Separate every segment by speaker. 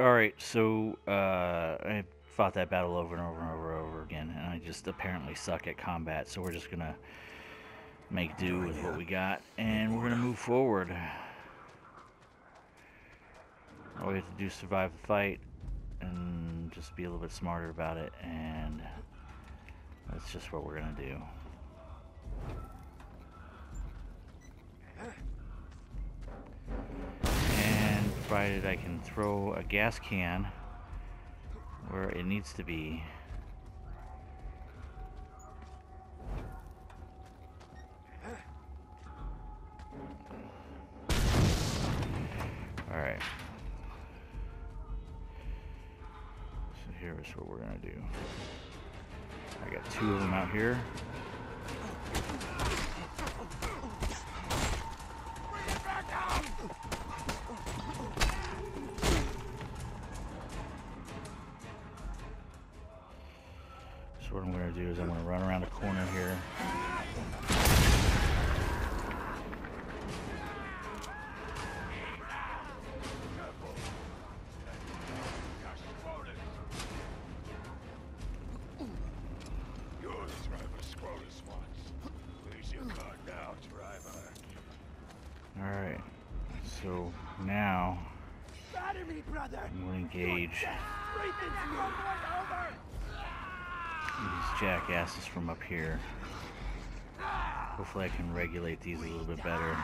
Speaker 1: Alright, so uh, I fought that battle over and over and over and over again, and I just apparently suck at combat, so we're just gonna make do with what we got, and we're gonna move forward. All we have to do is survive the fight, and just be a little bit smarter about it, and that's just what we're gonna do. Provided I can throw a gas can where it needs to be. Alright. So here's what we're gonna do. I got two of them out here. So
Speaker 2: now
Speaker 3: Batter me, brother!
Speaker 1: I'm gonna engage
Speaker 3: Breathe into you! Over!
Speaker 1: these jackasses from up here. Hopefully I can regulate these a little bit better.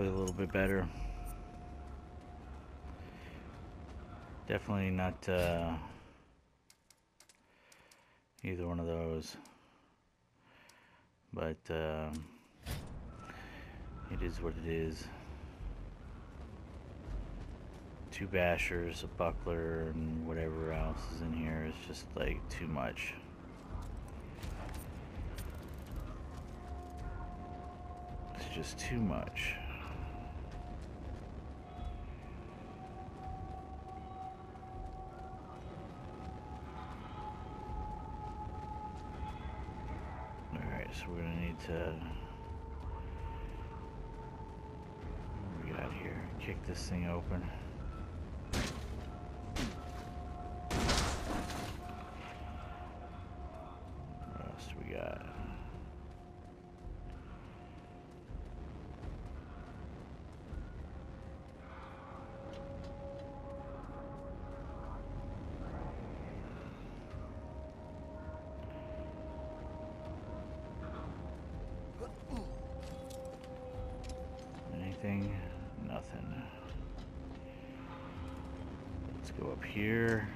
Speaker 1: Hopefully a little bit better. Definitely not uh, either one of those. But um, it is what it is. Two bashers, a buckler, and whatever else is in here is just like too much. It's just too much. To. Do we got here? Kick this thing open. Anything? Nothing. Let's go up here.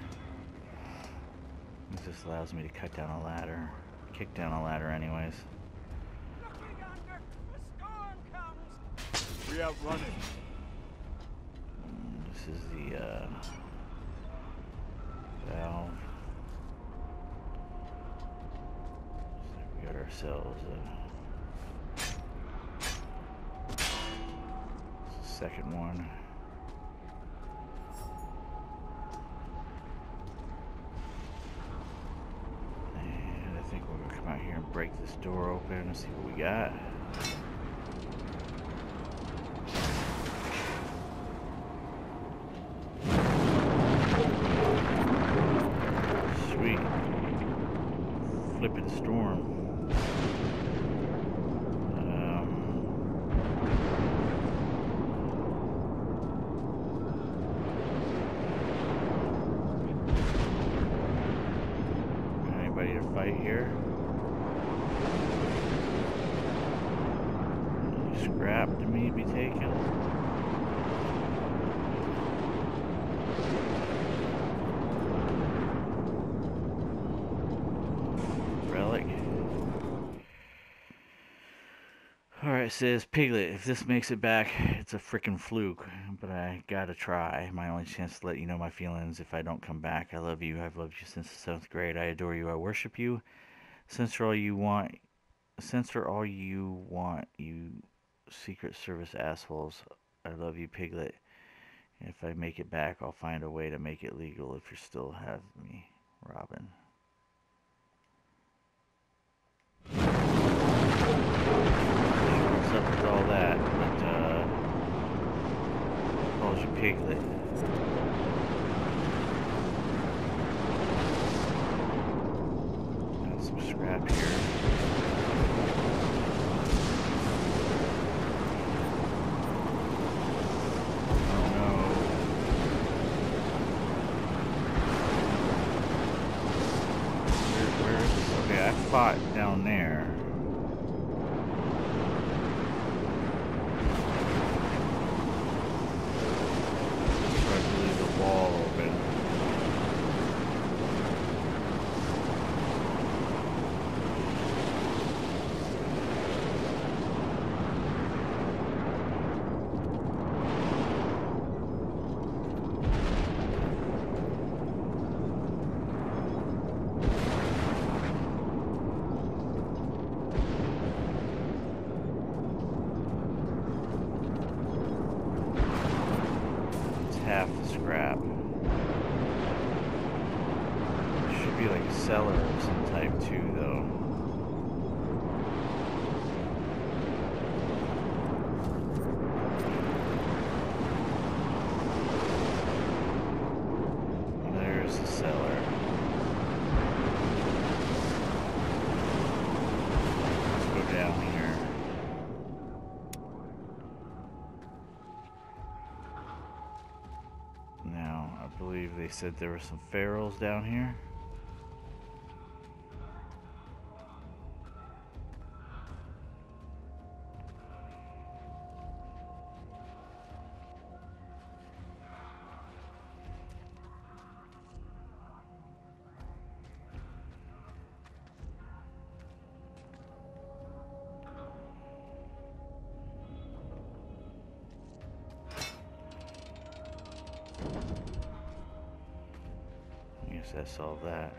Speaker 1: This allows me to cut down a ladder. Kick down a ladder anyways.
Speaker 3: Looking under, a storm comes.
Speaker 2: We out running.
Speaker 1: This is the uh, valve. So we got ourselves a second one. And I think we're gonna come out here and break this door open and see what we got. Sweet. Flipping storm. Um, anybody to fight here? Any Scrap to me to be taken? Relic. Alright, says Piglet, if this makes it back, it's a freaking fluke. But I gotta try. My only chance to let you know my feelings if I don't come back. I love you. I've loved you since the seventh grade. I adore you. I worship you. Censor all you want. Censor all you want, you Secret Service assholes. I love you, Piglet. If I make it back, I'll find a way to make it legal if you still have me, Robin. Up with all that? But, uh, calls you Piglet. Got some scrap here. Oh no. Okay, I fought down there. Tried to leave the wall open. It's half the scrap. Should be like a cellar of some type too, though. There's the cellar. Let's go down here. Now, I believe they said there were some ferals down here. I guess that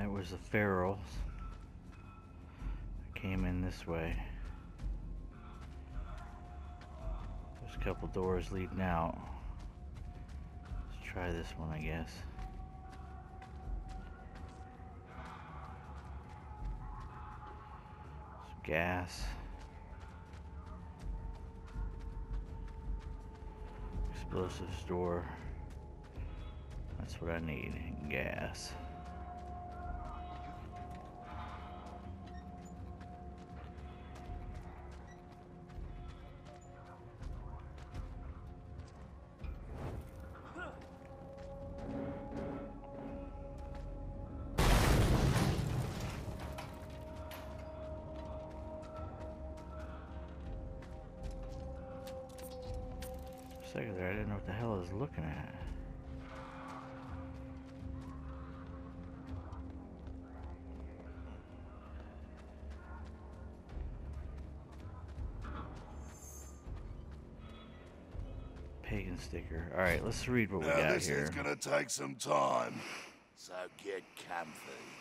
Speaker 1: that. That was the ferals. Came in this way. There's a couple doors leading out. Let's try this one, I guess. Some gas. Explosives door. That's what I need. Gas. The hell is looking at. Pagan sticker. Alright, let's read what we
Speaker 4: Now
Speaker 1: got
Speaker 4: this is gonna take some time, so get comfy.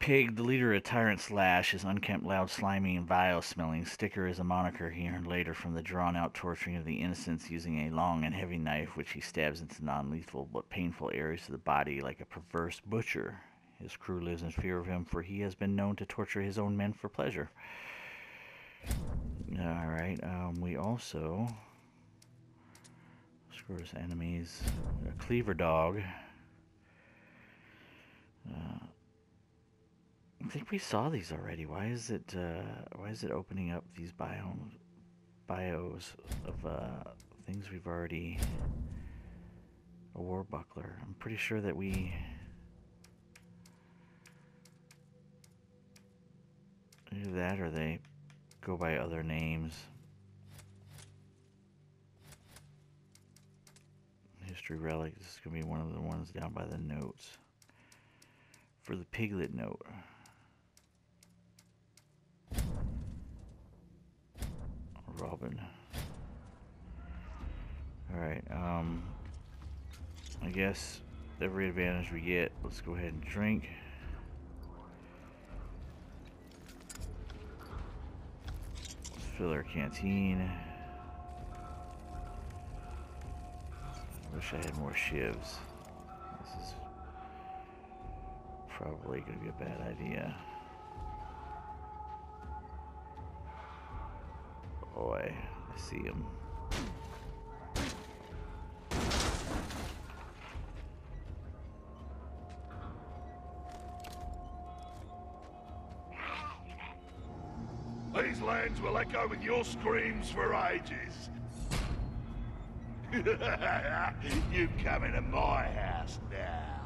Speaker 1: Pig, the leader of Tyrant Slash, is unkempt, loud, slimy, and vile smelling. Sticker is a moniker he earned later from the drawn out torturing of the innocents using a long and heavy knife which he stabs into non lethal but painful areas of the body like a perverse butcher. His crew lives in fear of him, for he has been known to torture his own men for pleasure. Alright, um, we also. Screws enemies. A cleaver dog. Uh, I think we saw these already. Why is it uh, why is it opening up these biomes bios of uh, things we've already a war buckler? I'm pretty sure that we either that or they go by other names. History relic. This is gonna be one of the ones down by the notes for the piglet note. Alright, um, I guess every advantage we get, let's go ahead and drink. Let's fill our canteen. Wish I had more shivs. This is probably going to be a bad idea. Boy, I see him.
Speaker 4: These lands will echo with your screams for ages. you come into my house now.